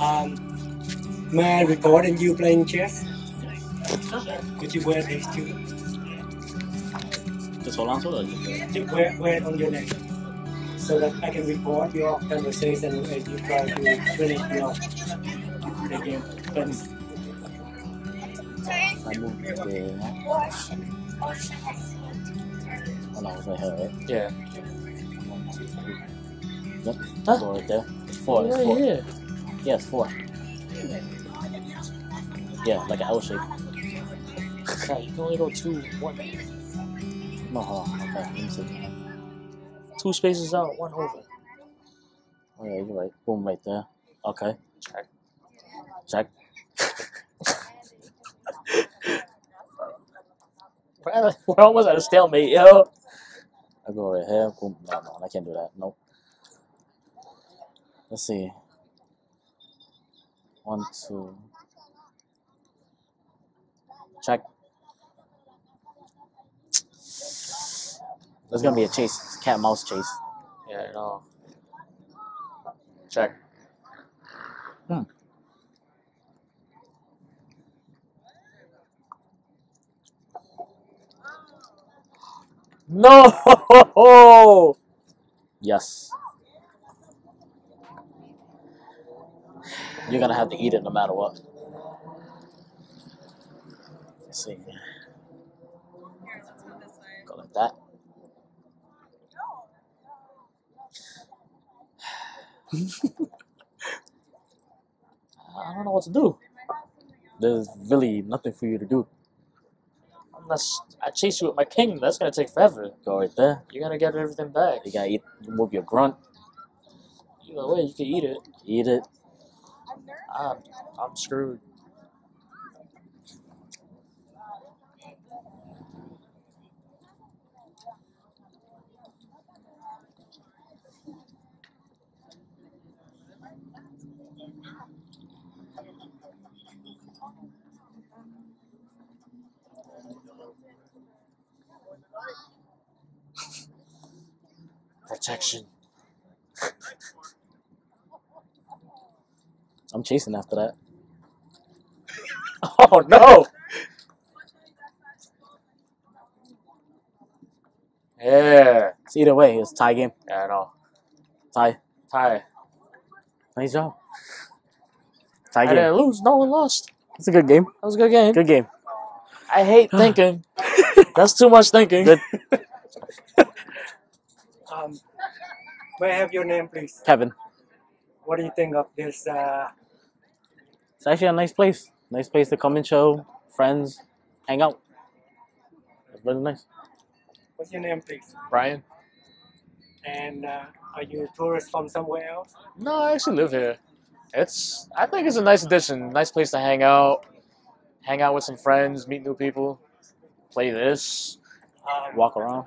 Um, may I record and you playing chess? Could you wear these two? Just hold on to it. Just, Just wear, wear it on your neck so that I can record your conversation as you try to finish your the game. But I moved there. When I was right here, right? Yeah. One, two, three. Yep. Huh? Four right there. It's four. Right here. Yeah, it's four. Yeah, like an L shape. Yeah, you can only go two, one. No, hold on. Okay, let me see. Two spaces out, one over. Oh, yeah, you're right. Boom, right there. Okay. Check. Check. We're we're almost at a stalemate, yo. I go right here. Boom. No, no, I can't do that. Nope. Let's see. One, two. Check. There's gonna be a chase. Cat mouse chase. Yeah, no. Check. Hmm. No! Yes. You're gonna have to eat it no matter what. Let's see. Go like that. I don't know what to do. There's really nothing for you to do. Unless I chase you with my king, that's gonna take forever. Go right there. You're gonna get everything back. You gotta eat. Move your grunt. Either way, you can eat it. Eat it. I'm, I'm screwed. Protection. I'm chasing after that. Oh no! Yeah. So either way, it's tie game. Yeah, I know. Tie. Tie. Nice job. Tie I game. didn't lose. No one lost. It's a good game. That was a good game. Good game. I hate thinking. That's too much thinking. Good. um, may I have your name, please? Kevin. What do you think of this? Uh, It's actually a nice place. Nice place to come and show friends, hang out. It's really nice. what's your name, please? Brian? And uh, are you a tourist from somewhere else? No, I actually live here. It's. I think it's a nice addition. Nice place to hang out, hang out with some friends, meet new people, play this. Um, Walk around.